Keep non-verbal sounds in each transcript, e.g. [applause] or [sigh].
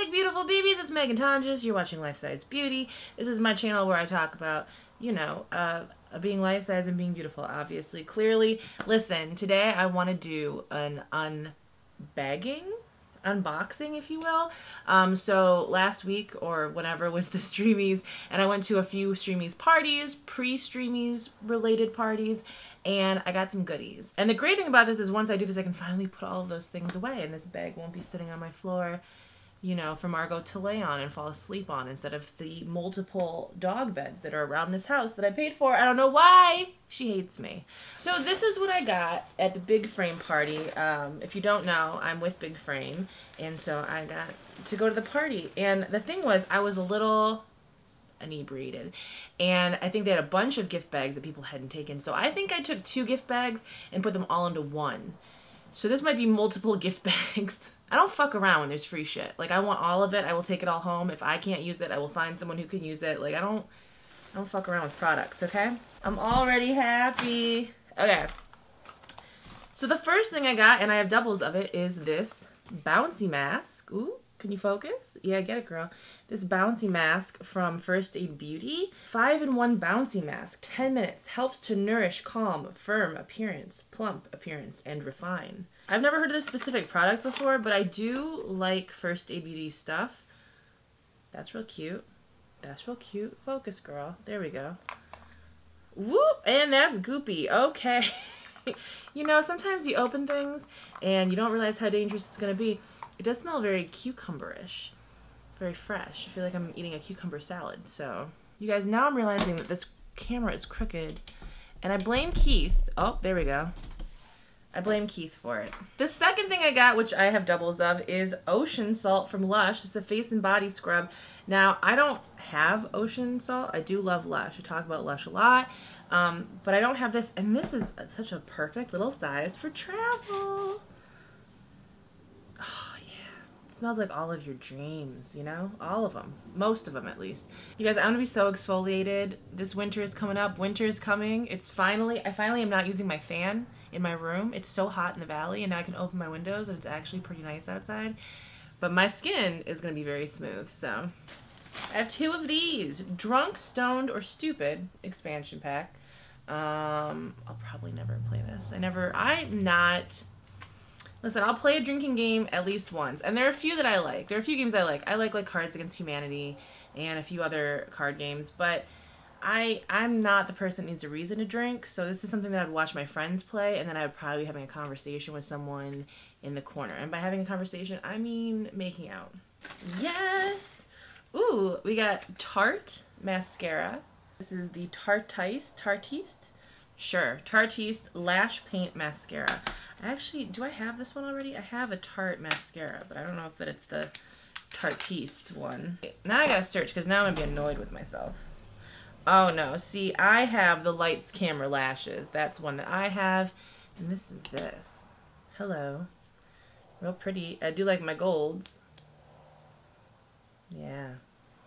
big beautiful babies? It's Meghan Tonjes. You're watching Life Size Beauty. This is my channel where I talk about, you know, uh, being life size and being beautiful, obviously. Clearly, listen, today I want to do an unbagging unboxing, if you will. Um, so last week or whenever was the Streamys, and I went to a few Streamys parties, pre-Streamys related parties, and I got some goodies. And the great thing about this is once I do this, I can finally put all of those things away, and this bag won't be sitting on my floor you know, for Margot to lay on and fall asleep on instead of the multiple dog beds that are around this house that I paid for. I don't know why. She hates me. So this is what I got at the Big Frame party. Um, if you don't know, I'm with Big Frame. And so I got to go to the party. And the thing was, I was a little inebriated. And I think they had a bunch of gift bags that people hadn't taken. So I think I took two gift bags and put them all into one. So this might be multiple gift [laughs] bags. I don't fuck around when there's free shit. Like I want all of it. I will take it all home. If I can't use it, I will find someone who can use it. Like I don't I don't fuck around with products, okay? I'm already happy. Okay. So the first thing I got, and I have doubles of it, is this bouncy mask. Ooh, can you focus? Yeah, get it, girl. This bouncy mask from First Aid Beauty. Five in one bouncy mask. 10 minutes. Helps to nourish calm, firm appearance, plump appearance, and refine. I've never heard of this specific product before, but I do like First Aid Beauty stuff. That's real cute. That's real cute. Focus, girl. There we go. Whoop! And that's goopy. Okay. [laughs] you know, sometimes you open things and you don't realize how dangerous it's going to be. It does smell very cucumberish. Very fresh. I feel like I'm eating a cucumber salad. So, you guys, now I'm realizing that this camera is crooked. And I blame Keith. Oh, there we go. I blame Keith for it. The second thing I got, which I have doubles of, is Ocean Salt from Lush. It's a face and body scrub. Now, I don't have Ocean Salt. I do love Lush. I talk about Lush a lot. Um, but I don't have this. And this is such a perfect little size for travel. Smells like all of your dreams, you know? All of them. Most of them, at least. You guys, I'm to be so exfoliated. This winter is coming up. Winter is coming. It's finally, I finally am not using my fan in my room. It's so hot in the valley and now I can open my windows and it's actually pretty nice outside. But my skin is to be very smooth, so. I have two of these. Drunk, Stoned, or Stupid expansion pack. Um, I'll probably never play this. I never, I'm not, listen, I'll play a drinking game at least once. And there are a few that I like. There are a few games I like. I like like Cards Against Humanity and a few other card games, but I I'm not the person that needs a reason to drink, so this is something that I'd watch my friends play, and then I would probably be having a conversation with someone in the corner. And by having a conversation, I mean making out. Yes. Ooh, we got Tarte mascara. This is the Tarteist Tarteist. Sure, Tarteist Lash Paint Mascara. I actually, do I have this one already? I have a Tarte mascara, but I don't know if that it's the Tarteist one. Now I gotta search because now I'm gonna be annoyed with myself. Oh no, see, I have the Lights Camera Lashes. That's one that I have. And this is this. Hello. Real pretty. I do like my golds. Yeah.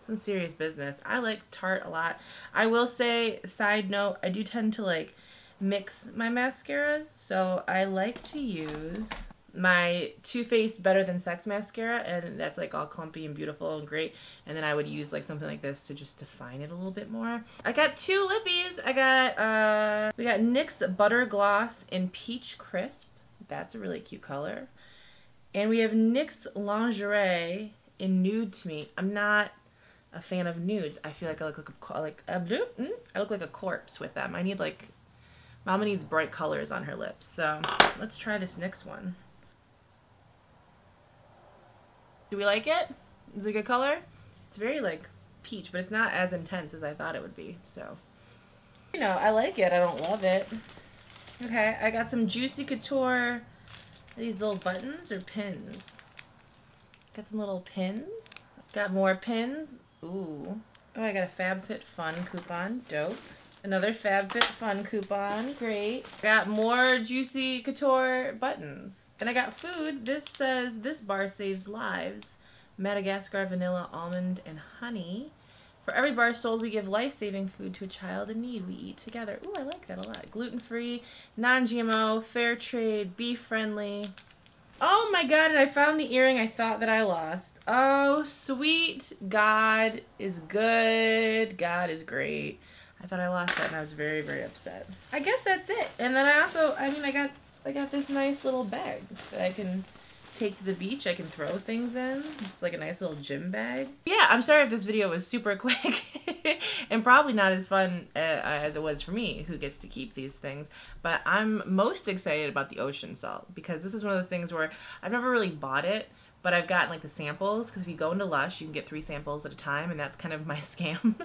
Some serious business. I like Tarte a lot. I will say, side note, I do tend to like mix my mascaras. So I like to use my Too Faced Better Than Sex mascara, and that's like all clumpy and beautiful and great. And then I would use like something like this to just define it a little bit more. I got two lippies. I got, uh, we got NYX Butter Gloss in Peach Crisp. That's a really cute color. And we have NYX Lingerie in Nude to Me. I'm not a fan of nudes. I feel like I look like a, like a, mm, I look like a corpse with them. I need like, Mama needs bright colors on her lips. So let's try this next one. Do we like it? Is it a good color? It's very like peach, but it's not as intense as I thought it would be, so. You know, I like it. I don't love it. Okay, I got some Juicy Couture, these little buttons or pins. Got some little pins. Got more pins. Ooh. Oh, I got a FabFitFun coupon. Dope. Another FabFitFun coupon. Great. Got more Juicy Couture buttons. And I got food. This says, this bar saves lives. Madagascar vanilla, almond, and honey. For every bar sold, we give life-saving food to a child in need. We eat together. Ooh, I like that a lot. Gluten-free, non-GMO, fair trade, beef-friendly. Oh my god, and I found the earring I thought that I lost. Oh, sweet. God is good. God is great. I thought I lost that and I was very, very upset. I guess that's it. And then I also, I mean, I got, I got this nice little bag that I can take to the beach. I can throw things in. It's like a nice little gym bag. Yeah, I'm sorry if this video was super [laughs] quick [laughs] and probably not as fun uh, as it was for me who gets to keep these things. But I'm most excited about the ocean salt because this is one of those things where I've never really bought it but I've gotten like the samples because if you go into Lush, you can get three samples at a time, and that's kind of my [laughs] scam.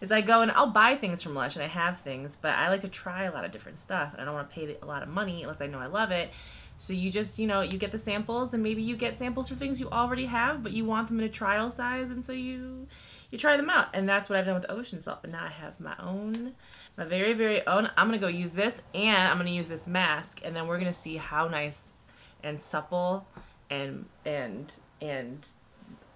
is I go and I'll buy things from Lush, and I have things, but I like to try a lot of different stuff, and I don't want to pay a lot of money unless I know I love it. So you just, you know, you get the samples and maybe you get samples for things you already have, but you want them in a trial size and so you you try them out. And that's what I've done with ocean salt. But now I have my own, my very, very own. I'm going to go use this and I'm going to use this mask and then we're going to see how nice and supple and, and, and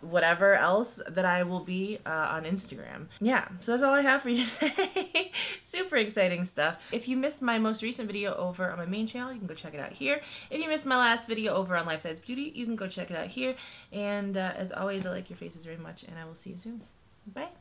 whatever else that I will be uh, on Instagram. Yeah, so that's all I have for you [laughs] today. Super exciting stuff. If you missed my most recent video over on my main channel, you can go check it out here. If you missed my last video over on Life Size Beauty, you can go check it out here. And uh, as always, I like your faces very much, and I will see you soon. Bye.